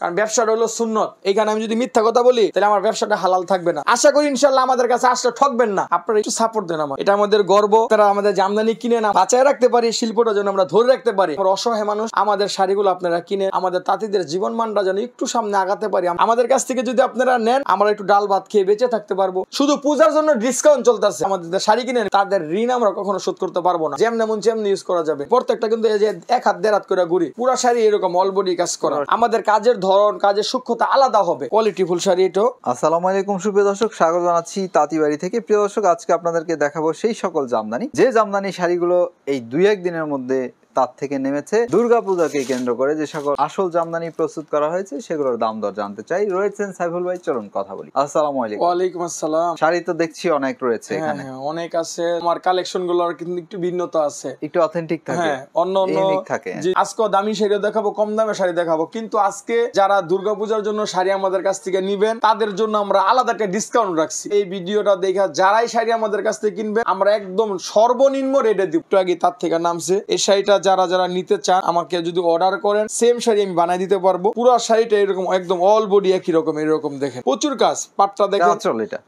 কারণ ব্যবসাটা হলো সুন্নত। এখানে আমি যদি মিথ্যা কথা বলি, তাহলে আমার ব্যবসাটা হালাল থাকবে না। আশা করি ইনশাল্লাহ আমাদের কাছে আসলে ঠকবেন না। আপনারা একটু সাপোর্ট দেন আমার এটা আমাদের গর্ব। তারা আমাদের জামদানি কিনে না, বাঁচায় রাখতে পারি, শিল্পটা যেন আমরা ধরে রাখতে পারি। আমরা অসহায় মানুষ, আমাদের শাড়িগুলো আপনারা কিনে আমাদের তাঁতিদের জীবন মানটা যেন একটু সামনে আগাতে পারি। আমাদের কাছ থেকে যদি আপনারা নেন, আমরা একটু ডাল ভাত খেয়ে বেঁচে থাকতে পারব। শুধু পূজার জন্য ডিসকাউন্ট চলতেছে। আমাদের শাড়ি কিনে তাদের ঋণ আমরা কখনো শোধ করতে পারব না। যেমন এমন যেমনি ইউজ করা যাবে। প্রত্যেকটা কিন্তু এই যে এক হাত দেড় হাত করে ঘুরি। পুরা শাড়ি এরকম অলবডি কাজ করা। আমাদের কাজের ধরন, কাজের সূক্ষ্মতা আলাদা হবে। কোয়ালিটি ফুল শাড়ি এটাও আসসালামু আলাইকুম, সুপ্রিয় দর্শক, স্বাগত জানাচ্ছি তাঁতিবাড়ি থেকে। প্রিয় দর্শক, আজকে আপনাদেরকে দেখাবো সেই সকল জামদানি। যে জামদানি শাড়িগুলো এই দুই এক দিনের মধ্যে তার থেকে নেমেছে। দুর্গাপূজাকে কেন্দ্র করে যে সকল আসল জামদানি প্রস্তুত করা হয়েছে সেগুলোর দাম দর জানতে চাই। রয়েছেন সাইফুল ভাই চলুন কথা বলি। আসসালামু আলাইকুম। ওয়ালাইকুম আসসালাম। শাড়ি তো দেখছি অনেক রয়েছে হ্যাঁ এখানে। হ্যাঁ অনেক আছে। আমার কালেকশনগুলোর কিন্তু একটু ভিন্নতা আছে। একটু অথেন্টিক থাকে। হ্যাঁ অন্য অন্য থাকে। আজকে দামি শাড়ি দেখাবো কম দামে শাড়ি দেখাবো। কিন্তু আজকে যারা দুর্গাপূজার জন্য শাড়ি আমাদের কাছ থেকে নিবেন তাদের জন্য আমরা আলাদা একটা ডিসকাউন্ট রাখছি। এই ভিডিওটা দেখা যারাই শাড়ি আমাদের কাছ থেকে কিনবে আমরা একদম সর্বনিম্ন রেটে দিব। একটু আগে তার থেকে নামছে। এই শাড়িটা যারা যারা নিতে চান আমাকে যদি অর্ডার করেন সেম শাড়ি আমি বানাই দিতে পারব। পুরো শাড়িটা এরকম একদম অল বডি একই রকম এরকম দেখেন। প্রচুর কাজ পাটটা দেখেন।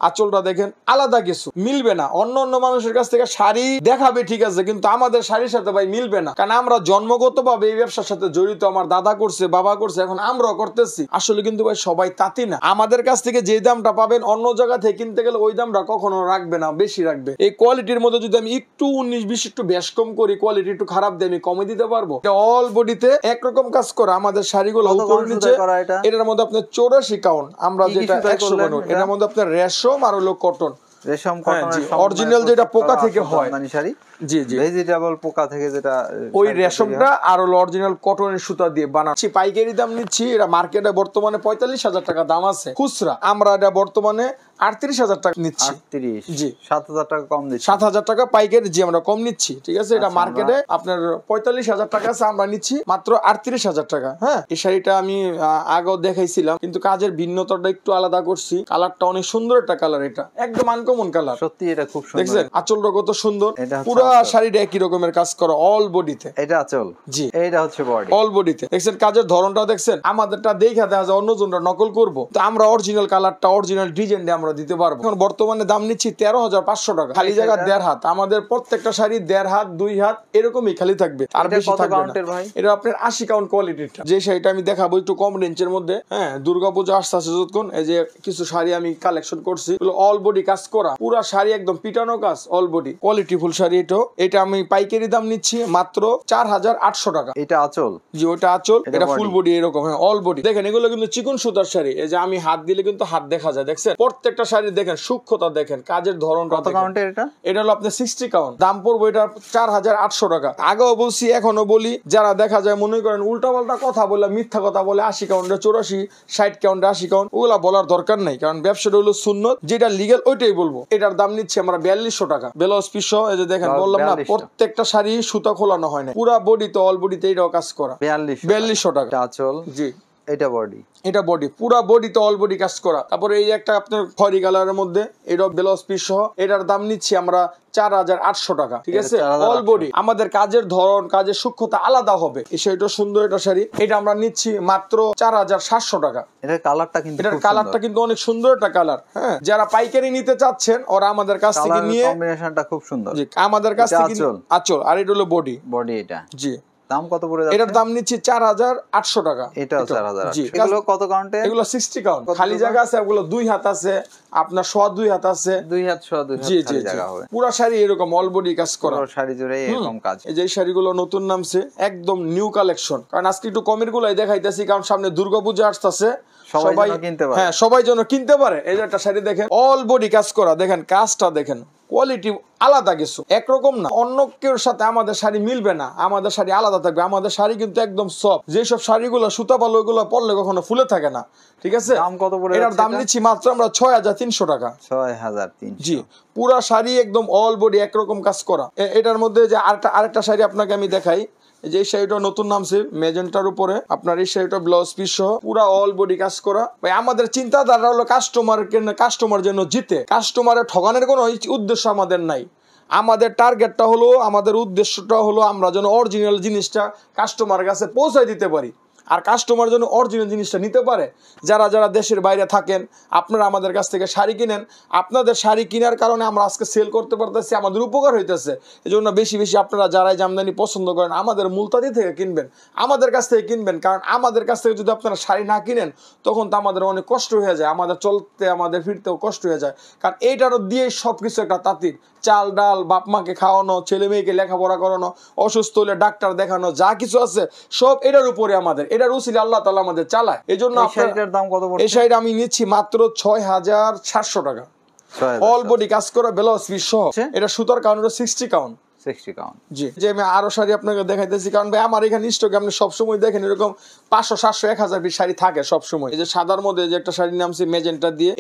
আঁচলটা দেখেন আলাদা কিছু মিলবে না। অন্য অন্য মানুষের কাছ থেকে শাড়ি দেখাবে ঠিক আছে কিন্তু আমাদের শাড়ির সাথে ভাই মিলবে না। কারণ আমরা জন্মগত ভাবে এই ব্যবসার সাথে জড়িত আমার দাদা করছে বাবা করছে এখন আমরাও করতেছি। আসলে কিন্তু ভাই সবাই তাঁতি না। আমাদের কাছ থেকে যে দামটা পাবেন অন্য জায়গা থেকে কিনতে গেলে ওই দামটা কখনো রাখবে না বেশি রাখবে। এই কোয়ালিটির মধ্যে যদি আমি একটু উনিশ বিশ একটু বেশ কম করি কোয়ালিটি একটু খারাপ দিয়ে আমি কমে দিতে পারব অল বডিতে একরকম কাজ করা আমাদের শাড়িগুলো উপর নিচে? এটার মধ্যে আপনার চৌরাশি কাউন্ট আমরা যেটা একশো কাউন্ট এটার মধ্যে আপনার রেশম আর হলো কটন রেশম কটন অরিজিনাল যেটা পোকা থেকে হয়। শাড়ি জি জি। ভেজিটেবল পোকা থেকে যেটা ওই রেশমটা আর অরিজিনাল কটনের সুতা দিয়ে বানাচ্ছি। পাইকারি দাম নিচ্ছি এটা মার্কেটে বর্তমানে পঁয়তাল্লিশ হাজার টাকা দাম আছে। খুচরা আমরা এটা বর্তমানে আটত্রিশ হাজার টাকা নিচ্ছি। 38 জি। 7000 টাকা কম দিচ্ছি। সাত হাজার টাকা পাইকারি জি আমরা কম নিচ্ছি ঠিক আছে? এটা আচ্ছা, মার্কেটে আপনার পঁয়তাল্লিশ হাজার টাকা আছে আমরা নিচ্ছি মাত্র আটত্রিশ হাজার টাকা হ্যাঁ? এই শাড়িটা আমি আগেও দেখাইছিলাম কিন্তু কাজের ভিন্নতাটা একটু আলাদা করছি। কালারটা অনেক সুন্দর একটা কালার এটা একদম আনকমন কালার। সত্যি এটা খুব সুন্দর। দেখছেন? আঁচলটা কত সুন্দর। পুরো আঁচল। শাড়িটা একই রকমের কাজ করা অল বডিতে এটা আচল জি। এইটা হচ্ছে বডি অল বডিতে দেখছেন কাজের ধরনটা দেখছেন? আমাদেরটা দেখা দেখা যায় অন্যজনরা নকল করব। তো আমরা অরিজিনাল কালারটা অরিজিনাল ডিজাইনটা আমরা দিতে পারব। এখন বর্তমানে দাম নিচ্ছি তেরো হাজার পাঁচশো টাকা। খালি জায়গা দেড় হাত। আমাদের প্রত্যেকটা শাড়ি দেড় হাত দুই হাত এরকমই খালি থাকবে। আর বেশি থাকবে না। এটা আপনার আশি কাউন্ট কোয়ালিটিটা যে শাড়িটা আমি দেখাবো একটু কম রেঞ্জের মধ্যে। হ্যাঁ দুর্গাপূজা আসতে আসতে যতক্ষণ। এই যে কিছু শাড়ি আমি কালেকশন করছি। অল বডি কাজ করা। পুরা শাড়ি একদম পিটানো কাজ all body quality full sari এটা এটা আমি পাইকারি দাম নিচ্ছি মাত্র চার হাজার আটশো টাকা। এটা আচল? জি ওটা আঁচল এটা ফুল বডি এরকম হ্যাঁ অল বডি দেখেন এগুলো কিন্তু চিকন সুতার শাড়ি। এই যে আমি হাত দিলে কিন্তু হাত দেখা যায় দেখছেন? প্রত্যেকটা শাড়ি দেখেন সূক্ষ্মতা দেখেন কাজের ধরনটা কত। কাউন্টের এটা? এটা হলো আপনার সিক্সটি কাউন্ট দাম পড়ব এটা চার হাজার আটশো টাকা। আগেও বলছি এখনও বলি যারা দেখা যায় মনে করেন উল্টা পাল্টা কথা বলে মিথ্যা কথা বলে আশি কাউন্টে চৌরাশি ষাট কাউন্টে আশি কাউন্ট ওগুলা বলার দরকার নেই। কারণ ব্যবসাটা হলো শূন্য যেটা লিগেল ওইটাই বলব। এটার দাম নিচ্ছি আমরা বিয়াল্লিশশো টাকা। বেলস পিস এই যে দেখেন বললাম না প্রত্যেকটা শাড়ি সুতা খোলানো হয় না পুরা বডিতে অল বডিতে এটাও কাজ করা। 42 বিয়াল্লিশশো টাকা। আচল জি। এটা বডি এটা বডি পুরা বডিতে অল বডি কাজ করা। তারপরে এই একটা আপনার খয়রি কালারের মধ্যে এটা ব্লাউজ পিস সহ এটার দাম নিচ্ছি আমরা চার হাজার আটশো টাকা ঠিক আছে? অল বডি আমাদের কাজের ধরন কাজের সূক্ষ্মতা আলাদা হবে। সুন্দর এটা শাড়ি। এটা আমরা নিচ্ছি মাত্র চার হাজার সাতশো টাকা। এটার কালারটা কিন্তু এটার কালারটা কিন্তু অনেক সুন্দর একটা কালার হ্যাঁ যারা পাইকারি নিতে চাচ্ছেন ওরা আমাদের কাছ থেকে নিয়ে কম্বিনেশনটা খুব সুন্দর। আমাদের কাছ থেকে আচল। আর এটা হলো বডি বডি এটা। জি। দাম কত পড়ে এটার দাম নিচ্ছি টাকা। এটাও এটা। 4000 জি এগুলো কত কাউন্টে এগুলো সিক্সটি কাউন্ট খালি জায়গা আছে এগুলো দুই হাত আছে আপনার সোয়া দুই হাত আছে। দুই হাত ছ দুই হাত খালি জায়গা হবে। পুরা শাড়ি এরকম অল বডি কাজ করা। পুরো শাড়ি জুড়ে এরকম কাজ। এই যে শাড়িগুলো নতুন নামছে একদম নিউ কালেকশন কারণ আজকে একটু কমের গুলাই দেখাইতেছি কারণ সামনে দুর্গাপূজা আসতেছে। সবাই কিনতে পারে। হ্যাঁ সবাই যেন কিনতে পারে। এই যে একটা শাড়ি দেখেন অল বডি কাজ করা। দেখেন কাজটা দেখেন কোয়ালিটি আলাদা কিছু একরকম না। অন্য কেউ সাথে আমাদের শাড়ি মিলবে না আমাদের শাড়ি আলাদা থাকবে। আমাদের শাড়ি কিন্তু একদম সফট যেসব শাড়িগুলো সুতা পালো ওইগুলো পরলে কখনো ফুলে থাকে না ঠিক আছে? দাম কত পড়ে এটার দাম নিচ্ছি মাত্র আমরা ছয় হাজার তিনশো টাকা। ছয় হাজার তিনশো। জি পুরা শাড়ি একদম অল বডি একরকম কাজ করা। এটার মধ্যে যে আরেকটা আরেকটা শাড়ি আপনাকে আমি দেখাই। যে শাড়িটা নতুন নামছে মেজেন্টার উপরে। আপনার এই শাড়িটা ব্লাউজ পিস সহ পুরো অল বডি কাজ করা। ভাই, আমাদের চিন্তাধারা হলো কাস্টমার কাস্টমার যেন জিতে। কাস্টমারের ঠগানের কোনো উদ্দেশ্য আমাদের নাই। আমাদের টার্গেটটা হলো, আমাদের উদ্দেশ্যটা হলো আমরা যেন অরিজিনাল জিনিসটা কাস্টমার কাছে পৌঁছায় দিতে পারি। আর কাস্টমার জন্য অরিজিনাল জিনিসটা নিতে পারে। যারা যারা দেশের বাইরে থাকেন, আপনারা আমাদের কাছ থেকে শাড়ি কিনেন। আপনাদের শাড়ি কেনার কারণে আমরা আজকে সেল করতে পারতেছি, আমাদের উপকার হইতেছে। এই জন্য বেশি বেশি আপনারা যারাই জামদানি পছন্দ করেন, আমাদের মুলতাদি থেকে কিনবেন, আমাদের কাছ থেকে কিনবেন। কারণ আমাদের কাছ থেকে যদি আপনারা শাড়ি না কিনেন, তখন তো আমাদের অনেক কষ্ট হয়ে যায়। আমাদের চলতে, আমাদের ফিরতেও কষ্ট হয়ে যায়। কারণ এইটারও দিয়ে সব কিছু একটা তাঁতির। চাল ডাল বাপ মাকে খাওয়ানো ছেলে মেয়েকে লেখাপড়া করানো অসুস্থ হলে ডাক্তার দেখানো যা কিছু আছে সব এটার উপরে আমাদের। এটার উচিত আল্লাহ তালা আমাদের চালায়। এই জন্য দাম কত এই শাড়িটা আমি নিচ্ছি মাত্র ছয় হাজার সাতশো টাকা। অল বডি কাজ করা ব্লাউজ পিস সহ। আচ্ছা। এটা সুতার count sixty count sixty count জি। যে আমি আরও শাড়ি আপনাকে দেখাইতেছি কারণ ভাই আমার এখানে স্টকে আপনি সবসময় দেখেন এরকম পাঁচশো সাতশো এক হাজার পিস শাড়ি থাকে সবসময়। এই যে সাদার মধ্যে যে একটা শাড়ি নামছে মেজেন্টা দিয়ে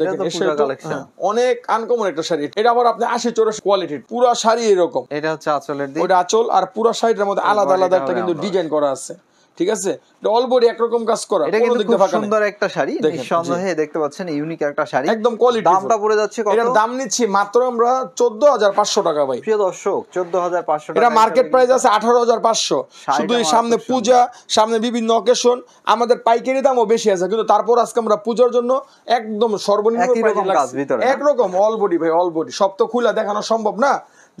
দেখেন। হ্যাঁ, অনেক আনকমন একটা শাড়ি। এটা আবার আপনি আশি চৌরাশি কোয়ালিটির পুরো শাড়ি এরকম। এটা হচ্ছে আঁচলের ওটা আঁচল আর পুরো শাড়িটার মধ্যে আলাদা আলাদা একটা কিন্তু ডিজাইন করা আছে। ঠিক আছে? অল বডি একরকম কাজ করা এটা কিন্তু খুব। সুন্দর একটা শাড়ি নিঃসন্দেহে দেখতে পাচ্ছেন ইউনিক একটা শাড়ি। একদম কোয়ালিটি দামটা পড়ে যাচ্ছে কত? এটার দাম নিচ্ছি মাত্র আমরা চোদ্দ হাজার পাঁচশো টাকা ভাই। প্রিয় দর্শক চোদ্দ হাজার পাঁচশো এটা মার্কেট প্রাইস আছে আঠারো হাজার পাঁচশো। শাড়িটা শুধু এই সামনে পূজা সামনে বিভিন্ন অকেশন আমাদের পাইকারি দামও বেশি আছে কিন্তু তারপর আজকে আমরা পূজার জন্য একদম সর্বনিম্ন রকম লাগছে। একরকম অল বডি ভাই অল বডি সব তো খোলা দেখানো সম্ভব না?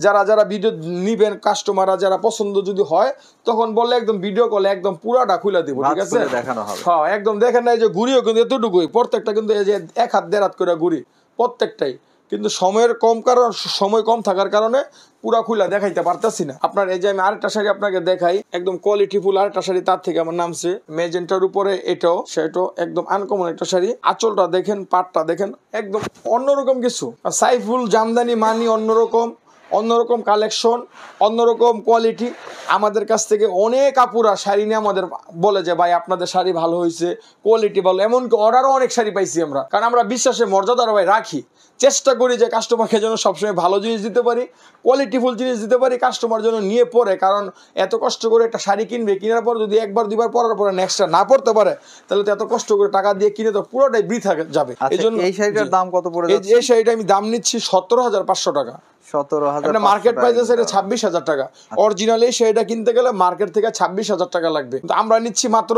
যারা যারা ভিডিও নিবেন কাস্টমাররা যারা পছন্দ যদি হয় তখন বললে একদম ভিডিও কলে একদম পুরাটা খুলে দিব ঠিক আছে? দেখানো হবে। হ্যাঁ একদম দেখেন না এই যে ঘুরিও কিন্তু এতটুকুই প্রত্যেকটা কিন্তু এই যে এক হাত দেড় হাত করে ঘুরি প্রত্যেকটাই। কিন্তু সময়ের কম কারণ সময় কম থাকার কারণে পুরা খুলা দেখাইতে পারতাছি না। আপনার এই যে আমি আরেকটা শাড়ি আপনাকে দেখাই একদম কোয়ালিটি ফুল আরেকটা শাড়ি তার থেকে আমার নামছে মেজেন্টার উপরে এটাও সেটাও একদম আনকমন একটা শাড়ি। আঁচলটা দেখেন পাটটা দেখেন একদম অন্যরকম কিছু। সাইফুল জামদানি মানি অন্যরকম। অন্যরকম কালেকশন অন্যরকম কোয়ালিটি আমাদের কাছ থেকে অনেক আপুরা শাড়ি নিয়ে আমাদের বলে যে ভাই আপনাদের শাড়ি ভালো হয়েছে কোয়ালিটি ভালো। এমনকি অর্ডারও অনেক শাড়ি পাইছি আমরা। কারণ আমরা বিশ্বাসে মর্যাদার ভাই রাখি। চেষ্টা করি যে কাস্টমারকে যেন সবসময় ভালো জিনিস দিতে পারি কোয়ালিটিফুল জিনিস দিতে পারি কাস্টমার যেন নিয়ে পরে কারণ এত কষ্ট করে একটা শাড়ি কিনবে কেনার পর যদি একবার দুবার পরার পরে নেক্সটটা না পড়তে পারে তাহলে তো এত কষ্ট করে টাকা দিয়ে কিনে তো পুরোটাই বৃথা যাবে। এই জন্য এই শাড়িটার দাম কত পড়ে এই এই শাড়িটা আমি দাম নিচ্ছি সতেরো হাজার পাঁচশো টাকা। সতেরো হাজার মার্কেট প্রাইস আছে এটা ছাব্বিশ হাজার টাকা। অরিজিনালি সেটা কিনতে গেলে মার্কেট থেকে ছাব্বিশ হাজার টাকা লাগবে। আমরা নিচ্ছি মাত্র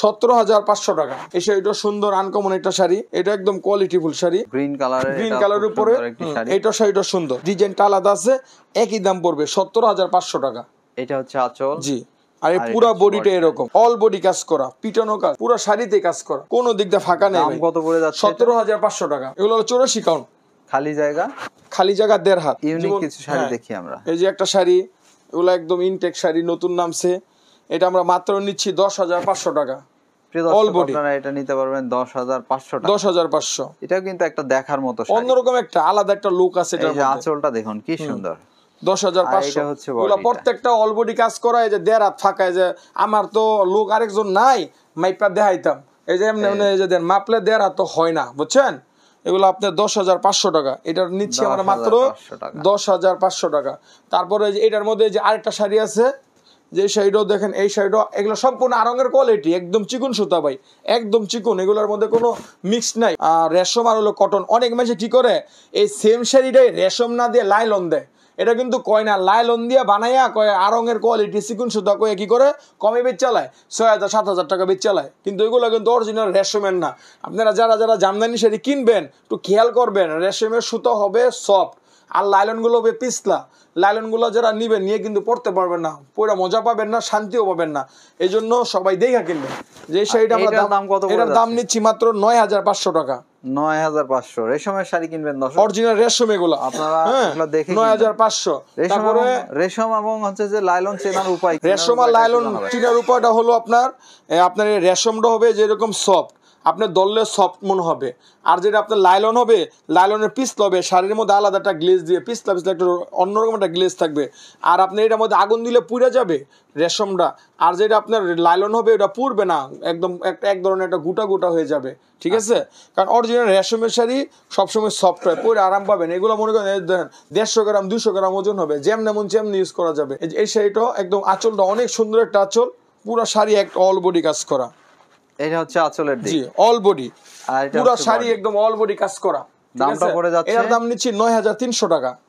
সতেরো হাজার পাঁচশো টাকা। এই শাড়িটা সুন্দর আনকমন একটা শাড়ি। এটা একদম কোয়ালিটিফুল শাড়ি। গ্রিন কালারের গ্রিন কালার উপরে শাড়িটা সুন্দর। ডিজাইনটা আলাদা আছে একই দাম পড়বে সতেরো হাজার পাঁচশো টাকা। এটা হচ্ছে আঁচল। জি। আর এই পুরো বডিটা এরকম। অল বডি কাজ করা পিটানো কাজ পুরো শাড়িতে কাজ করা। কোনো দিক দিয়ে ফাঁকা নেই কত পড়ে যাচ্ছে? সতেরো হাজার পাঁচশো টাকা। এগুলো হলো চৌরাশি কাউন্ট খালি জায়গা? খালি জায়গা দেড় হাত। ইউনিক কিছু শাড়ি হ্যাঁ। দেখি আমরা। এই যে একটা শাড়ি এগুলো একদম ইনটেক শাড়ি নতুন নামছে। এটা আমরা মাত্র নিচ্ছি দশ হাজার পাঁচশো টাকা। আপনারা এটা নিতে পারবেন দশ হাজার পাঁচশো দশ হাজার পাঁচশো। এটাও কিন্তু একটা দেখার মতো অন্যরকম একটা আলাদা একটা লুক আছে আঁচলটা দেখুন কি সুন্দর। দশ হাজার পাঁচশো। প্রত্যেকটা অলবডি কাজ করা এই যে দেড় হাত ফাঁকা যে আমার তো লোক আরেকজন নাই মাইপা দেখাইতাম। এই যে এমনি এমনি এই যে দেন মাপলে দেড় হাত তো হয় না বুঝছেন? এগুলো আপনার দশ হাজার পাঁচশো টাকা। এটার নিচ্ছি আমরা মাত্র দশ হাজার পাঁচশো টাকা। তারপরে এটার মধ্যে যে আরেকটা শাড়ি আছে যে শাড়িটাও দেখেন এই শাড়িটাও এগুলো সম্পূর্ণ আরঙের কোয়ালিটি একদম চিকুন সুতা ভাই একদম চিকুন এগুলোর মধ্যে কোনো মিক্স নাই। আর রেশম আর হলো কটন অনেক মাঝে কি করে এই সেম শাড়িটাই রেশম না দিয়ে লাইলন দেয়। এটা কিন্তু কয় না, লাইলন দিয়ে বানাইয়া কয় আরঙের কোয়ালিটি সিকুন সুতা কয়ে কি করে? কমে বেচ চালায়, ছয় হাজার, সাত হাজার টাকা বেচ চালায়। কিন্তু এগুলো কিন্তু অরিজিনাল রেশমের না। আপনারা যারা যারা জামদানি শাড়ি কিনবেন, একটু খেয়াল করবেন, রেশমের সুতো হবে সফট আর লাইলনগুলো হবে পিছলা। লাইলনগুলো যারা নিবেন নিয়ে কিন্তু পড়তে পারবেন না। পুরো মজা পাবেন না শান্তিও পাবেন না। এই জন্য সবাই দেখা কিনবেন যে শাড়িটা আমরা দাম কত এটার দাম নিচ্ছি মাত্র নয় হাজার পাঁচশো টাকা। নয় হাজার পাঁচশো। রেশমের শাড়ি কিনবেন দশ অরিজিনাল রেশম এগুলো। আপনারা হ্যাঁ দেখে নয় হাজার পাঁচশো। তারপরে এবং- রেশম এবং হচ্ছে যে লাইলন চেনার উপায় রেশম আর লাইলন। চিনার উপায়টা হলো আপনার আপনার রেশমটা হবে যেরকম সফট আপনার দললে সফট মনে হবে। আর যেটা আপনার লাইলন হবে লাইলনের পিসল হবে শাড়ির মধ্যে আলাদা একটা গ্লেজ দিয়ে পিসলা পিসলা একটা অন্যরকম একটা গ্লেজ থাকবে। আর আপনি এটার মধ্যে আগুন দিলে পুড়ে যাবে রেশমটা। আর যেটা আপনার লাইলন হবে ওটা পুড়বে না। একদম একটা এক ধরনের একটা গোটা গোটা হয়ে যাবে। ঠিক আছে? কারণ অরিজিনাল রেশমের শাড়ি সবসময় সফট হয় পরে আরাম পাবেন। এগুলো মনে করেন দেড়শো গ্রাম দুশো গ্রাম ওজন হবে। যেমন এমন যেমনি ইউজ করা যাবে। এই শাড়িটাও একদম আঁচলটা অনেক সুন্দর একটা আঁচল। পুরো শাড়ি একটা অল বডি কাজ করা। এটা হচ্ছে আঁচলের দিক জি অল বডি আর এটা পুরো শাড়ি একদম অল বডি কাজ করা দামটা? পড়ে যাচ্ছে? এর দাম নিচ্ছি নয় হাজার তিনশো টাকা নয়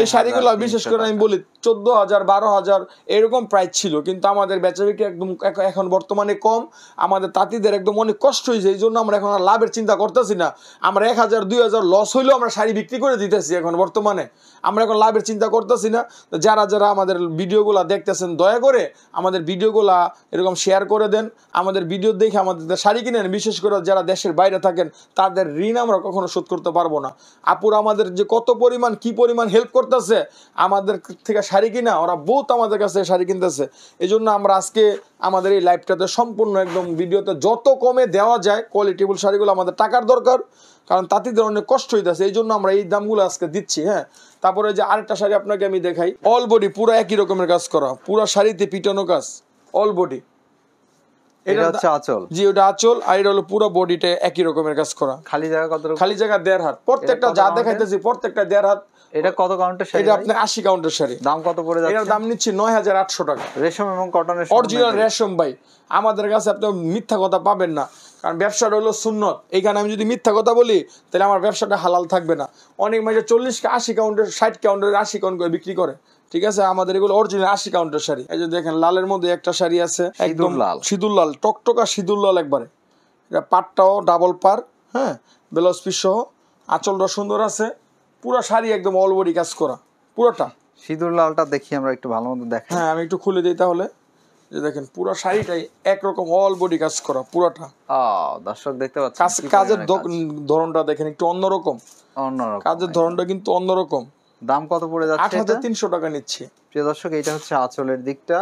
এই শাড়িগুলো বিশেষ করে আমি বলি চোদ্দ হাজার বারো হাজার এরকম প্রাইস ছিল। কিন্তু আমাদের বেচা বিক্রি একদম এখন বর্তমানে কম। আমাদের তাঁতিদের একদম অনেক কষ্ট হয়েছে এই জন্য আমরা এখন আর লাভের চিন্তা করতেছি না। আমরা এক হাজার দুই হাজার লস হইলেও আমরা শাড়ি বিক্রি করে দিতেছি এখন বর্তমানে। আমরা এখন লাভের চিন্তা করতেছি না। তো যারা যারা আমাদের ভিডিওগুলো দেখতেছেন দয়া করে আমাদের ভিডিওগুলা এরকম শেয়ার করে দেন। আমাদের ভিডিও দেখে আমাদের শাড়ি কিনেন। বিশেষ করে যারা দেশের বাইরে থাকেন তাদের ঋণ আমরা কখনো শোধ করতে পারব না। আপুর আমাদের যে কত পরিমাণ কি পরিমাণ হেল্প করতেছে, আমাদের থেকে শাড়ি কিনা, ওরা বহুত আমাদের কাছে শাড়ি কিনতেছে। এই জন্য আমরা আজকে আমাদের এই লাইভটাতে সম্পূর্ণ একদম ভিডিওতে যত কমে দেওয়া যায় কোয়ালিটিফুল শাড়িগুলো আমাদের টাকার দরকার, কারণ তাঁতিদের অনেক কষ্ট হইতেছে এই জন্য আমরা এই দামগুলো আজকে দিচ্ছি হ্যাঁ। তারপরে যে আরেকটা শাড়ি আপনাকে আমি দেখাই অল বডি পুরো একই রকমের কাজ করা, পুরো শাড়িতে পিটানো কাজ অল বডি এটা হচ্ছে আঁচল। জি ওটা আঁচল আর এটা হলো পুরো বডিতে একই রকমের কাজ করা। খালি জায়গা কত খালি জায়গা দেড় হাত। প্রত্যেকটা যা দেখাইতেছি প্রত্যেকটা দেড় হাত। এটা কত কাউন্টের শাড়ি এটা আপনার আশি কাউন্টের শাড়ি। দাম কত পড়ে এটার যাচ্ছে দাম নিচ্ছি নয় হাজার আটশো টাকা। রেশম এবং কটনের অরিজিনাল রেশম ভাই। আমাদের কাছে আপনি মিথ্যা কথা পাবেন না। কারণ ব্যবসাটা হলো সুন্নত। এইখানে আমি যদি মিথ্যা কথা বলি তাহলে আমার ব্যবসাটা হালাল থাকবে না। অনেক মাঝে চল্লিশ আশি কাউন্টের ষাট কাউন্টের আশি কাউন্ট করে বিক্রি করে। ঠিক আছে? আমাদের এগুলো অরিজিনাল আশি কাউন্টের শাড়ি। এই যে দেখেন লালের মধ্যে একটা শাড়ি আছে একদম লাল। সিঁদুর লাল টকটকা সিঁদুর লাল একবারে। এটা পাটটাও ডাবল পার হ্যাঁ? ব্লাউজ পিস সহ আঁচলটা সুন্দর আছে। পুরো শাড়ি একদম অল বডি কাজ করা। পুরোটা। সিঁদুর লালটা দেখি আমরা একটু ভালো মতো দেখাই। হ্যাঁ আমি একটু খুলে দিই তাহলে। যে দেখেন পুরো শাড়িটাই একরকম অল বডি কাজ করা পুরোটা। দর্শক দেখতে পাচ্ছেন কাজ কাজের ধরনটা দেখেন একটু অন্যরকম। অন্যরকম কাজের ধরনটা কিন্তু অন্যরকম। দাম কত পড়ে আট যাচ্ছে হাজার এটা? তিনশো টাকা নিচ্ছে। প্রিয় দর্শক এইটা হচ্ছে আঁচলের দিকটা।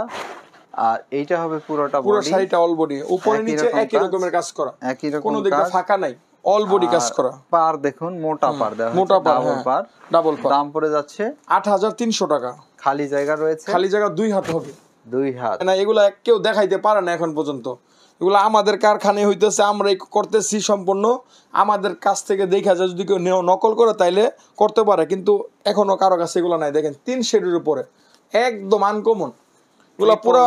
আর এইটা হবে পুরোটা পুরো শাড়িটা অল বডি উপরে নিচে একই রকমের কাজ করা। একই রকম কোনো দিকটা ফাঁকা নাই। অল বডি কাজ করা। পার দেখুন মোটা পার দেওয়া মোটা পার, ডাবল হ্যাঁ। পার। ডাবল পার। দাম পড়ে যাচ্ছে আট হাজার তিনশো টাকা। খালি জায়গা রয়েছে। খালি জায়গা দুই হাত হবে। দুই হাত। না এগুলা কেউ দেখাইতে পারে না এখন পর্যন্ত। এগুলো আমাদের কারখানায় হইতেছে আমরা করতেছি সম্পূর্ণ। আমাদের কাছ থেকে দেখা যায় যদি কেউ নেও- নকল করে তাইলে করতে পারে কিন্তু এখনও কারও কাছে এগুলো নাই। দেখেন তিন শেডের উপরে একদম আনকমন এগুলো পুরা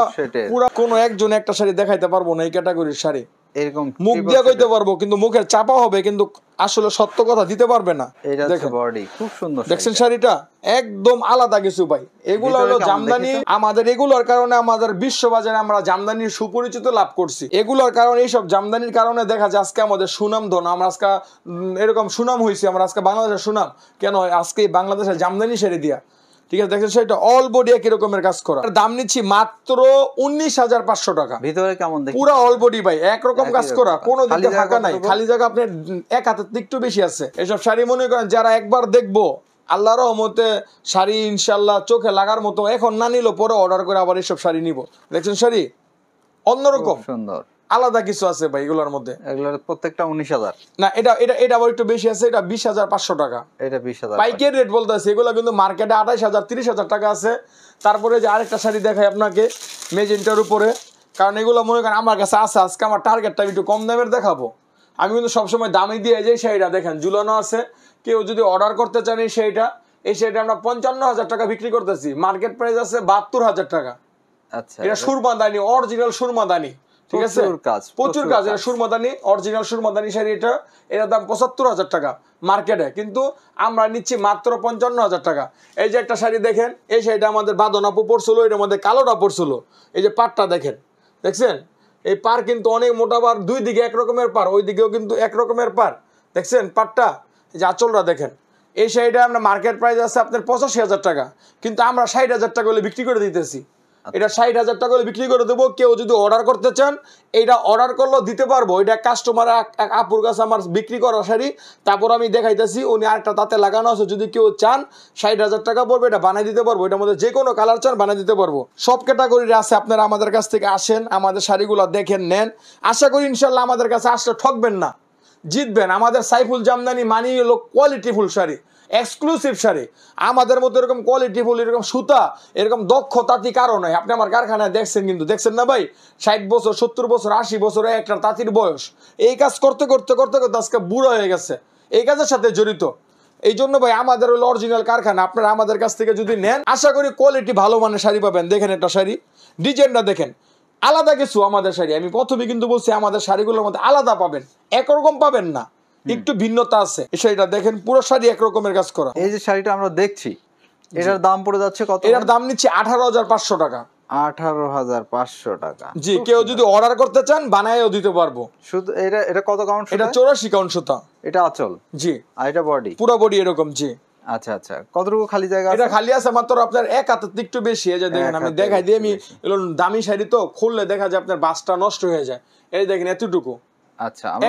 পুরা কোনো একজন একটা শাড়ি দেখাইতে পারব না এই ক্যাটাগরির শাড়ি। এরকম মুখ দিয়ে কইতে পারব কিন্তু মুখের চাপা হবে কিন্তু আসলে সত্য কথা দিতে পারবে না। এটা হচ্ছে বডি খুব সুন্দর দেখছেন শাড়িটা। একদম আলাদা কিছু ভাই। এগুলো হলো জামদানি। আমাদের এগুলোর কারণে আমাদের বিশ্ববাজারে আমরা জামদানির সুপরিচিত লাভ করছি। এগুলোর কারণে এইসব জামদানির কারণে দেখা যায় আজকে আমাদের সুনাম ধন আমরা আজকে এরকম সুনাম হয়েছি আমরা আজকে বাংলাদেশের সুনাম। কেন? আজকে বাংলাদেশের জামদানি সেরে দিয়া। ঠিক আছে দেখছেন সেটা অল বডি একই রকমের কাজ করা। দাম নিচ্ছি মাত্র উনিশ হাজার পাঁচশো টাকা। ভিতরে কেমন পুরা অল বডি ভাই একরকম কাজ করা। কোনো খালি দিকে জায়গা ফাঁকা নাই। খালি জায়গা আপনার এক হাতের একটু বেশি আছে। এসব শাড়ি মনে করেন যারা একবার দেখব আল্লাহ রহমতে শাড়ি ইনশাল্লাহ চোখে লাগার মতো এখন না নিল পরে অর্ডার করে আবার এইসব শাড়ি নিব। দেখছেন শাড়ি? অন্যরকম। সুন্দর। আলাদা কিছু আছে ভাই এগুলোর মধ্যে? এগুলোর প্রত্যেকটা উনিশ হাজার। না এটা এটা এটা আবার একটু বেশি আছে এটা বিশ হাজার পাঁচশো টাকা। এটা বিশ হাজার পাইকারি রেট বলতে আছে এগুলো কিন্তু মার্কেটে আঠাইশ হাজার তিরিশ হাজার টাকা আছে। তারপরে যে আরেকটা শাড়ি দেখাই আপনাকে মেজেন্টার উপরে। কারণ এগুলো মনে করেন আমার কাছে আছে আজকে আমার টার্গেটটা আমি একটু কম দামের দেখাবো। আমি কিন্তু সবসময় দামে দিয়ে যাই শাড়িটা দেখেন ঝুলানো আছে। কেউ যদি অর্ডার করতে চান এই শাড়িটা এই শাড়িটা আমরা পঞ্চান্ন হাজার টাকা বিক্রি করতেছি। মার্কেট প্রাইস আছে বাহাত্তর হাজার টাকা। আচ্ছা এটা সুরমাদানি অরিজিনাল সুরমাদানি। ঠিক আছে? কাজ, প্রচুর কাজ। এটা সুরমাদানি অরিজিনাল সুরমাদানি শাড়ি এটা এটার দাম পঁচাত্তর হাজার টাকা মার্কেটে কিন্তু আমরা নিচ্ছি মাত্র পঞ্চান্ন হাজার টাকা। এই যে একটা শাড়ি দেখেন এই শাড়িটা আমাদের বাদনাপু পড়ছিল এটার মধ্যে কালোটা পড়ছিল এই যে পাটটা দেখেন দেখছেন? এই পার কিন্তু অনেক মোটা পার দুই দিকে এক রকমের পার ওই দিকেও কিন্তু এক রকমের পার দেখছেন পাটটা এই যে আঁচলটা দেখেন। এই শাড়িটা আমরা মার্কেট প্রাইস আছে আপনার পঁচাশি হাজার টাকা। কিন্তু আমরা ষাট হাজার টাকা হলে বিক্রি করে দিতেছি। এটা ষাট হাজার টাকা হলে বিক্রি করে দেবো। কেউ যদি অর্ডার করতে চান, এইটা অর্ডার করলেও দিতে পারব। এটা কাস্টমার আপুর কাছে আমার বিক্রি করা শাড়ি। তারপর আমি দেখাইতেছি, উনি আরেকটা তাতে লাগানো আছে। যদি কেউ চান, ষাট হাজার টাকা পড়বে, এটা বানিয়ে দিতে পারব। এটার মধ্যে যে কোনো কালার চান বানিয়ে দিতে পারব। সব ক্যাটাগরির আছে, আপনারা আমাদের কাছ থেকে আসেন, আমাদের শাড়িগুলো দেখেন নেন। আশা করি ইনশাল্লাহ আমাদের কাছে আসলে ঠকবেন না। জিতবেন। আমাদের সাইফুল জামদানি মানি হলো কোয়ালিটিফুল শাড়ি। এক্সক্লুসিভ শাড়ি। আমাদের মতো এরকম কোয়ালিটি কোয়ালিটিফুল এরকম সুতা, এরকম দক্ষ তাঁতি কারও নয় আপনি আমার কারখানায় দেখছেন কিন্তু, দেখছেন না ভাই? ষাট বছর, সত্তর বছর, আশি বছর একটা তাঁতির বয়স। এই কাজ করতে করতে করতে করতে আজকে বুড়ো হয়ে গেছে। এই কাজের সাথে জড়িত। এই জন্য ভাই আমাদের হলো অরিজিনাল কারখানা। আপনারা আমাদের কাছ থেকে যদি নেন, আশা করি কোয়ালিটি ভালো মানের শাড়ি পাবেন। দেখেন একটা শাড়ি। ডিজাইনটা দেখেন। আলাদা কিছু আমাদের শাড়ি। আমি প্রথমে কিন্তু বলছি আমাদের শাড়িগুলোর মধ্যে আলাদা পাবেন। একরকম পাবেন না। একটু ভিন্নতা আছে এই শাড়িটা। দেখেন পুরো শাড়ি একরকমের কাজ করা। এই যে শাড়িটা আমরা দেখছি এটার দাম পড়ে যাচ্ছে কত? এটার দাম নিচ্ছে আঠারো হাজার পাঁচশো টাকা। আঠারো হাজার পাঁচশো টাকা। জি কেউ যদি অর্ডার করতে চান বানায়ও দিতে পারব। শুধু এটা এটা কত কাউন্ট এটা চৌরাশি কাউন্ট সুতা। এটা আচল? জি। আর এটা বডি পুরো বডি এরকম জি। আচ্ছা আচ্ছা। কতটুকু খালি জায়গা এটা খালি আছে মাত্র আপনার এক হাতের থেকে একটু বেশি। এই যে দেখেন আমি দেখাই দিই আমি দামি শাড়ি তো খুললে দেখা যায় আপনার বাসটা নষ্ট হয়ে যায়। এই দেখেন এতটুকু। আচ্ছা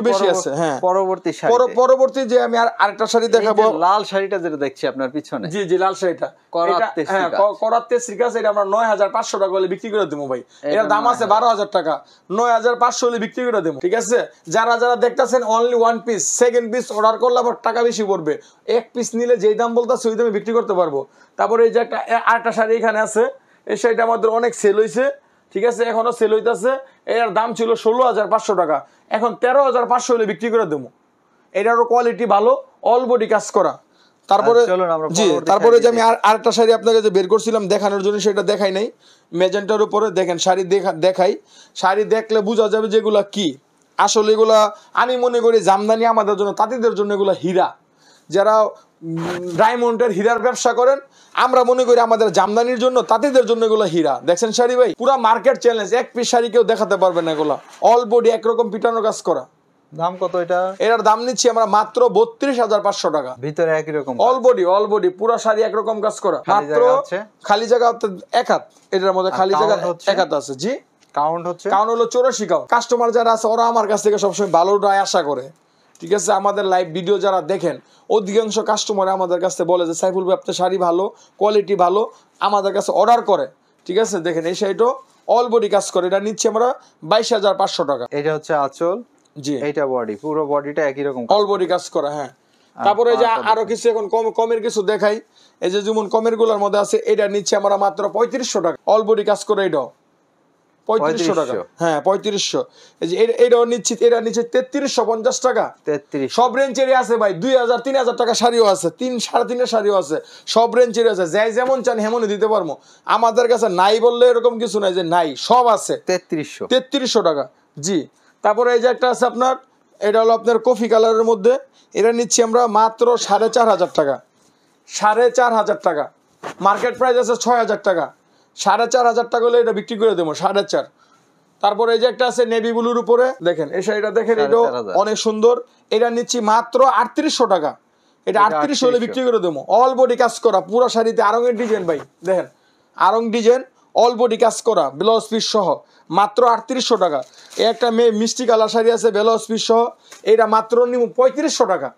বেশি আছে, হ্যাঁ। পরবর্তী শাড়ি পরবর্তী যে আমি আর আরেকটা শাড়ি দেখাবো। লাল শাড়িটা যেটা দেখছি আপনার পিছনে। জি জি লাল শাড়িটা। করাত এটা- তেসরি হ্যাঁ কাজ। ক- করাত তেসরি কাজ, এটা আমরা নয় হাজার পাঁচশো টাকা হলে বিক্রি করে দেবো ভাই। এটার দাম আছে বারো হাজার টাকা। নয় হাজার পাঁচশো হলে বিক্রি করে দেবো ঠিক আছে? যারা যারা দেখতেছেন only one piece second piece order করলে আবার টাকা বেশি পড়বে। এক পিস নিলে যেই দাম বলতেছে ওই দামে বিক্রি করতে পারব। তারপরে এই যে একটা আরেকটা শাড়ি এখানে আছে। এই শাড়িটা আমাদের অনেক সেল হয়েছে ঠিক আছে? এখনও সেল হইতেছে। এর দাম ছিল ষোলো হাজার পাঁচশো টাকা। এখন তেরো হাজার পাঁচশো হলে বিক্রি করে দেবো। এটারও কোয়ালিটি ভালো অল বডি কাজ করা। তারপরে আচ্ছা, জি তারপরে যে আমি আর আরেকটা শাড়ি আপনাকে যে বের করছিলাম দেখানোর জন্য সেটা দেখাই নাই। মেজেন্টার উপরে দেখেন শাড়ি দেখা দেখাই। শাড়ি দেখলে বোঝা যাবে যেগুলা কি। আসলে এগুলা আমি মনে করি জামদানি আমাদের জন্য তাঁতিদের জন্য এগুলো হীরা। যারা ডায়মন্ডের হীরার ব্যবসা করেন। আমরা মনে করি আমাদের জামদানির জন্য তাঁতিদের জন্য এগুলো হীরা। দেখছেন শাড়ি ভাই? পুরা মার্কেট চ্যালেঞ্জ এক পিস শাড়ি কেউ দেখাতে পারবে না এগুলা। অল বডি একরকম পিটানো কাজ করা। দাম কত এটা? এটার দাম নিচ্ছি আমরা মাত্র বত্রিশ হাজার পাঁচশো টাকা। ভিতরে একই রকম অল বডি অল বডি পুরা শাড়ি একরকম কাজ করা। খালি মাত্র জায়গা খালি জায়গা হচ্ছে এক হাত। এটার মধ্যে খালি জায়গা এক হাত আছে। জি? কাউন্ট হচ্ছে? কারণ হলো চৌরাশি কাউন্ট কাস্টমার যারা আছে ওরা আমার কাছ থেকে সবসময় ভালো রায় আশা করে। ঠিক আছে আমাদের লাইভ ভিডিও যারা দেখেন অধিকাংশ কাস্টমার আমাদের কাছে বলে যে সাইফুল ভাই আপনার শাড়ি ভালো কোয়ালিটি ভালো আমাদের কাছে অর্ডার করে। ঠিক আছে দেখেন এই শাড়িটা অল বডি কাজ করে এটা নিচ্ছি আমরা বাইশ হাজার পাঁচশো টাকা। এটা হচ্ছে আঁচল জি। এইটা বডি পুরো বডিটা একই রকম অল বডি কাজ করা হ্যাঁ। তারপরে এই যে আরও কিছু এখন কম কমের কিছু দেখাই। এই যে যেমন কমেরগুলোর মধ্যে আছে এটা নিচ্ছে আমরা মাত্র পঁয়ত্রিশশো টাকা। অল বডি কাজ করে এটাও পঁয়ত্রিশশো টাকা। হ্যাঁ পঁয়ত্রিশশো। এই যে এটাও নিচ্ছি এটা নিচ্ছে তেত্রিশশো পঞ্চাশ টাকা। তেত্রিশ। সব রেঞ্জেরই আছে ভাই দুই হাজার তিন হাজার টাকা শাড়িও আছে তিন সাড়ে তিনের শাড়িও আছে সব রেঞ্জেরই আছে। যাই যেমন চান হেমনই দিতে পারব। আমাদের কাছে নাই বললে এরকম কিছু নাই যে নাই সব আছে। তেত্রিশশো। তেত্রিশশো টাকা জি। তারপরে এই যে একটা আছে আপনার এটা হলো আপনার কফি কালারের মধ্যে। এটা নিচ্ছি আমরা মাত্র সাড়ে চার হাজার টাকা। সাড়ে চার হাজার টাকা। মার্কেট প্রাইস আছে ছয় হাজার টাকা। সাড়ে চার হাজার টাকা হলে এটা বিক্রি করে দেবো সাড়ে চার। তারপরে এই যে একটা আছে নেভি ব্লুর উপরে দেখেন এই শাড়িটা দেখেন হাজার। অনেক সুন্দর। এটা নিচ্ছি মাত্র আটত্রিশশো টাকা। এটা এটা আটত্রিশ হলে বিক্রি করে দেবো। অল বডি কাজ করা পুরো শাড়িতে আরঙের ডিজাইন ভাই দেখেন আরং ডিজাইন অল বডি কাজ করা ব্লাউজ পিস সহ মাত্র আটত্রিশশো টাকা। এই একটা মেয়ে মিষ্টি কালার শাড়ি আছে ব্লাউজ পিস সহ এটা মাত্র নিব পঁয়ত্রিশশো টাকা।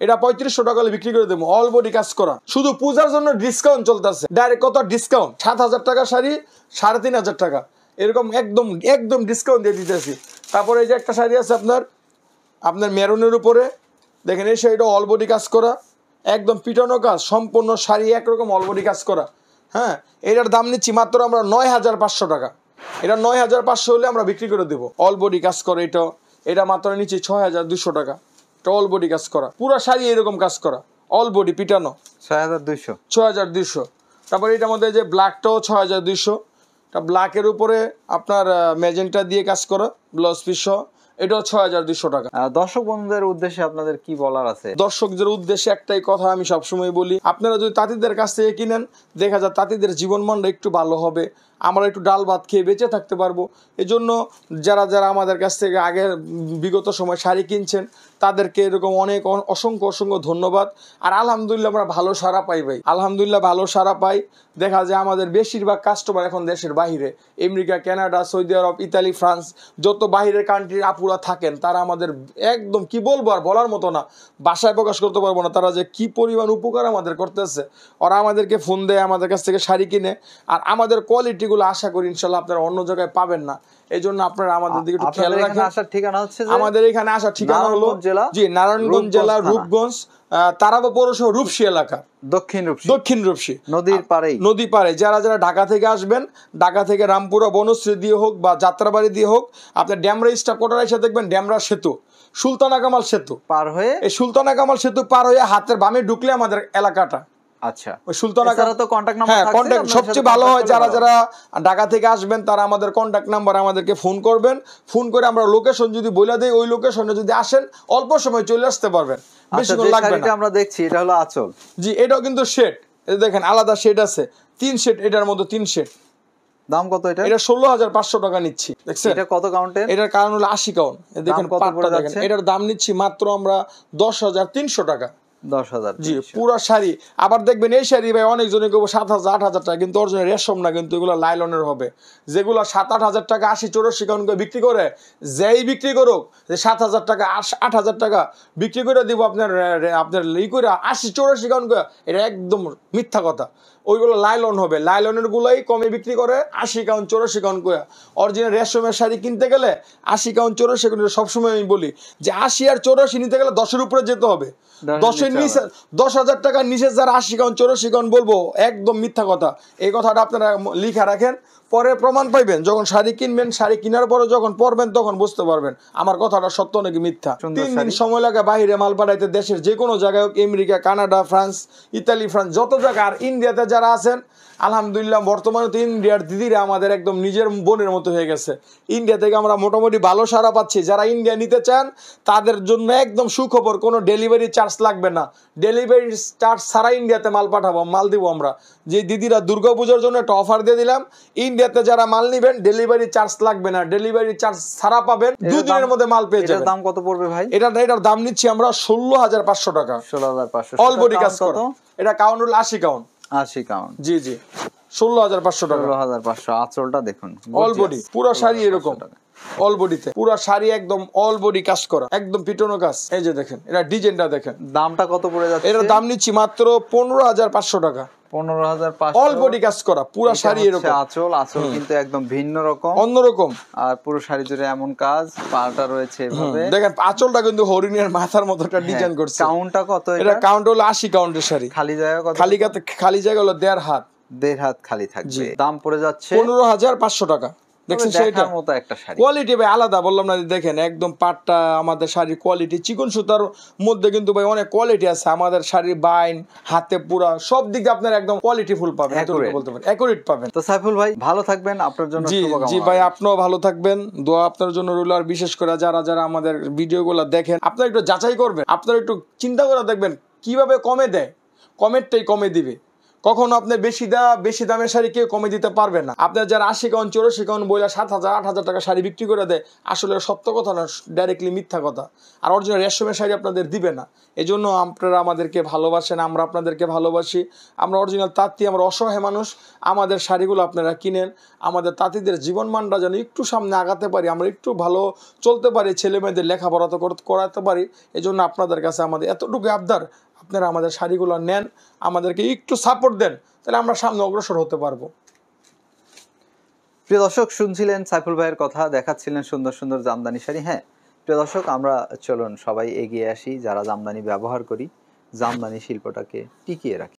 এটা পঁয়ত্রিশশো টাকা বিক্রি করে দেবো। অল বডি কাজ করা। শুধু পূজার জন্য ডিসকাউন্ট চলতেছে। ডাইরেক্ট কত? ডিসকাউন্ট সাত হাজার টাকা শাড়ি, সাড়ে তিন হাজার টাকা। এরকম একদম একদম ডিসকাউন্ট দিয়ে দিতেছি। তারপরে এই যে একটা শাড়ি আছে আপনার আপনার মেরুনের উপরে। দেখেন, এই শাড়িটা অল বডি কাজ করা। একদম পিটানো কাজ, সম্পূর্ণ শাড়ি একরকম অল বডি কাজ করা। হ্যাঁ এটার দাম নিচ্ছি মাত্র আমরা নয় হাজার পাঁচশো টাকা। এটা নয় হাজার পাঁচশো হলে আমরা বিক্রি করে দেবো। অল বডি কাজ করে এটা। এটা মাত্র নিচ্ছি ছয় হাজার দুশো টাকা। অল বডি কাজ করা। পুরো শাড়ি এরকম কাজ করা। অল বডি পিটানো। ছয় হাজার দুইশো। ছয় হাজার দুইশো। তারপরে এটার মধ্যে যে ব্ল্যাকটাও ছয় হাজার দুইশো। এটা ব্ল্যাকের উপরে আপনার ম্যাজেন্টা দিয়ে কাজ করা ব্লাউজ পিস সহ। এটাও ছয় হাজার দুইশো টাকা। দর্শক বন্ধুদের উদ্দেশ্যে আপনাদের কি বলার আছে? দর্শকদের উদ্দেশ্যে একটাই কথা আমি সবসময় বলি আপনারা যদি তাঁতিদের কাছ থেকে কিনেন দেখা যায় তাঁতিদের জীবনমানটা একটু ভালো হবে। আমরা একটু ডাল ভাত খেয়ে বেঁচে থাকতে পারব। এজন্য যারা যারা আমাদের কাছ থেকে আগে বিগত সময় শাড়ি কিনছেন, তাদেরকে এরকম অনেক অসংখ্য অসংখ্য ধন্যবাদ। আর আলহামদুলিল্লাহ আমরা ভালো সারা পাই ভাই। আলহামদুলিল্লাহ ভালো সারা পাই। দেখা যায় আমাদের বেশিরভাগ কাস্টমার এখন দেশের বাইরে America, Canada, Saudi Arab, Italy, France, যত বাইরের কান্ট্রির আপুরা থাকেন, তারা আমাদের একদম কি বলব আর বলার মতো না, বাসায় প্রকাশ করতে পারব না, তারা যে কি পরিমাণ উপকার আমাদের করতেছে। ওরা আমাদেরকে ফোন দেয়, আমাদের কাছ থেকে শাড়ি কিনে। আর আমাদের কোয়ালিটিগুলো আশা করি ইনশাল্লাহ আপনারা অন্য জায়গায় পাবেন না। এই জন্য আপনারা আমাদের দিকে একটু খেয়াল রাখেন। আসার ঠিকানা হচ্ছে যে আমাদের এখানে আসার ঠিকানা হলো জেলা, জি নারায়ণগঞ্জ জেলা রূপগঞ্জ তারাবা পৌরসভা রূপসী এলাকা। দক্ষিণ রূপসী। দক্ষিণ রূপসী। নদীর পাড়েই। নদী পারে যারা যারা ঢাকা থেকে আসবেন ঢাকা থেকে রামপুরা বনশ্রী দিয়ে হোক বা যাত্রাবাড়ি দিয়ে হোক আপনার ড্যামরা স্টাফ কোটার এসে দেখবেন ড্যামরা সেতু সুলতানা কামাল সেতু। পার হয়ে এই সুলতানা কামাল সেতু পার হয়ে হাতের বামে ঢুকলে আমাদের এলাকাটা। আচ্ছা। ওই সুলতানা তো হ্যাঁ কন্ট্যাক্ট সবচেয়ে ভালো হয় যারা যারা ঢাকা থেকে আসবেন তারা আমাদের কন্ট্যাক্ট নাম্বার আমাদেরকে ফোন করবেন। ফোন করে আমরা লোকেশন যদি বলে দেই ওই লোকেশনে যদি আসেন অল্প সময় চলে আসতে পারবেন। আচ্ছা বেশিক্ষণ লাগবে না। আমরা দেখছি এটা হলো আঁচল। জি এটাও কিন্তু শেড দেখেন আলাদা শেড আছে। তিন শেড এটার মধ্যে তিন শেড দাম কত এটা এটা ষোলো হাজার পাঁচশো টাকা নিচ্ছি দেখছেন? এটা কত কাউন্টের এটার কারণ হলো আশি কাউন এই দেখেন কত পড়ে যাচ্ছে? এটার দাম নিচ্ছি মাত্র আমরা দশ হাজার তিনশো টাকা। দশ হাজার জি পুরো শাড়ি। আবার দেখবেন এই শাড়ি ভাই অনেকজনে কেউ সাত হাজার আট হাজার টাকা কিন্তু অরিজিনাল রেশম না কিন্তু এগুলো লাইলনের হবে। যেগুলো সাত আট হাজার টাকা আশি চৌরাশি কাউন করে বিক্রি করে যেই বিক্রি করুক যে সাত হাজার টাকা আশ- আট হাজার টাকা বিক্রি করে দিব আপনার আপনার ই করে আশি চৌরাশি কাউন করে এটা একদম মিথ্যা কথা। ওইগুলো লাইলন হবে। লাইলনের গুলোই কমে বিক্রি করে আশি কাউন চৌরাশি কাউন করে। অরিজিনাল রেশমের শাড়ি কিনতে গেলে আশি কাউন চৌরাশি কাউন সবসময় আমি বলি যে আশি আর চৌরাশি নিতে গেলে দশের উপরে যেতে হবে। দশের নিচে দশ হাজার টাকার নিচে যারা আশি কাউন চৌরাশি কাউন বলব একদম মিথ্যা কথা। এই কথাটা আপনারা লিখা রাখেন। পরে প্রমাণ পাইবেন যখন শাড়ি কিনবেন শাড়ি কেনার পরে যখন পরবেন তখন বুঝতে পারবেন। আমার কথাটা সত্য নাকি মিথ্যা? তিন দিন সময় লাগে বাইরে মাল পাঠাইতে দেশের যে কোনো জায়গায় হোক America Canada France Italy France যত জায়গা আর ইন্ডিয়াতে যারা আছেন আলহামদুলিল্লাহ বর্তমানে তো ইন্ডিয়ার দিদিরা আমাদের একদম নিজের বোনের মতো হয়ে গেছে। ইন্ডিয়া থেকে আমরা মোটামুটি ভালো সারা পাচ্ছি। যারা ইন্ডিয়া নিতে চান তাদের জন্য একদম সুখবর কোনো ডেলিভারি চার্জ লাগবে না। ডেলিভারি চার্জ ছাড়া ইন্ডিয়াতে মাল পাঠাবো মাল দিব আমরা। যে দিদিরা দুর্গাপূজার জন্য একটা অফার দিয়ে দিলাম ইন্ডিয়াতে যারা মাল নিবেন ডেলিভারি চার্জ লাগবে না। ডেলিভারি চার্জ ছাড়া পাবেন দুদিনের মধ্যে মাল পেয়ে যাবেন। দাম কত পড়বে ভাই? এটা এটার দাম নিচ্ছি আমরা ষোলো হাজার পাঁচশো টাকা। ষোলো হাজার পাঁচশো। অল বডি কাজ কত? এটা কাউন্ট হলো আশি কাউন্ট। আশি কাউন্ট। জি জি। ষোলো হাজার পাঁচশো টাকা। ষোলো হাজার পাঁচশো। আঁচলটা দেখুন। অল বডি পুরো শাড়ি এরকম। 16,500 টাকা। অল বডিতে পুরো শাড়ি একদম অল বডি কাজ করা। একদম পিটনো কাজ। এই যে দেখেন এটা ডিজাইনটা দেখেন। দামটা কত পড়ে যাচ্ছে? এটার দাম নিচ্ছি মাত্র পনেরো হাজার পাঁচশো টাকা। পনেরো হাজার অল বডি কাজ করা পুরো শাড়ি এরকম। আঁচল আঁচল কিন্তু একদম ভিন্ন রকম। অন্যরকম। আর পুরো শাড়ি জুড়ে এমন কাজ পাটা রয়েছে এভাবে। দেখেন আঁচলটা কিন্তু হরিণের মাথার মতো একটা ডিজাইন করছে। কাউন্টটা কত এটা? এটা কাউন্ট হলো আশি কাউন্টের শাড়ি। খালি জায়গা কত? খালি খালি জায়গা হলো দেড় হাত। দেড় হাত খালি থাকবে। দাম পড়ে যাচ্ছে? পনেরো হাজার পাঁচশো টাকা। দেখছেন সেটা মতো একটা শাড়ি। কোয়ালিটি ভাই আলাদা বললাম না দেখেন একদম পাটটা আমাদের শাড়ির কোয়ালিটি চিকন সুতার মধ্যে কিন্তু ভাই অনেক কোয়ালিটি আছে। আমাদের শাড়ির বাইন হাতে পুরা সব দিক দিয়ে আপনার একদম কোয়ালিটি ফুল পাবেন বলতে পারেন। অ্যাকুরেট পাবেন। তো সাইফুল ভাই ভালো থাকবেন আপনার জন্য জি জি ভাই আপনিও ভালো থাকবেন। দোয়া আপনার জন্য রইল। আর বিশেষ করে যারা যারা আমাদের ভিডিওগুলো দেখেন আপনারা একটু যাচাই করবেন। আপনারা একটু চিন্তা করে দেখবেন কীভাবে কমে দেয়। কমেরটাই কমে দিবে। কখনো আপনি বেশি দা, বেশি দামের শাড়ি কেউ কমে দিতে পারবে না। আপনার যারা আশি কাউন চৌরাশি কাউন বইলা সাত হাজার, আট হাজার টাকা শাড়ি বিক্রি করে দেয়, আসলে সত্য কথা না ডাইরেক্টলি মিথ্যা কথা। আর অরিজিনাল রেশমের শাড়ি আপনাদের দিবে না। এই জন্য আপনারা আমাদেরকে ভালোবাসেন, আমরা আপনাদেরকে ভালোবাসি। আমরা অরিজিনাল তাঁতি, আমরা অসহায় মানুষ, আমাদের শাড়িগুলো আপনারা কিনেন। আমাদের তাঁতিদের জীবনমানটা যেন একটু সামনে আগাতে পারি, আমরা একটু ভালো চলতে পারি ছেলে মেয়েদের লেখাপড়া তো করাতে পারি। এই জন্য আপনাদের কাছে আমাদের এতটুকু আবদার। আপনারা আমাদের শাড়িগুলো নেন, আমাদেরকে একটু সাপোর্ট দেন, তাহলে আমরা সামনে অগ্রসর হতে পারব। প্রিয় দর্শক, শুনছিলেন সাইফুল ভাইয়ের কথা, দেখাচ্ছিলেন সুন্দর সুন্দর জামদানি শাড়ি হ্যাঁ। প্রিয় দর্শক, আমরা চলুন সবাই এগিয়ে আসি, যারা জামদানি ব্যবহার করি, জামদানি শিল্পটাকে টিকিয়ে রাখি।